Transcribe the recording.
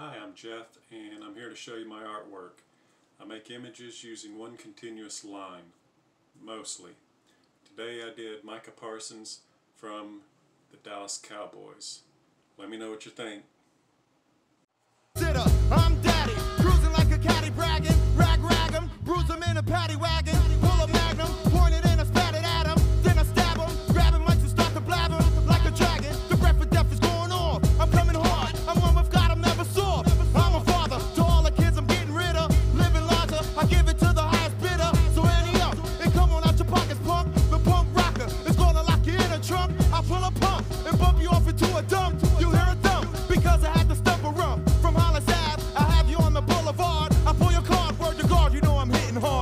Hi, I'm Jeff and I'm here to show you my artwork. I make images using one continuous line, mostly. Today I did Micah Parsons from the Dallas Cowboys. Let me know what you think. I'm daddy, cruising like a caddy bragging, rag rag him, bruise him in a paddy wagon. dump, You hear a thump because I had to stump a rump. From Hollis Ave, I have you on the boulevard. I pull your card, word to God, you know I'm hitting hard.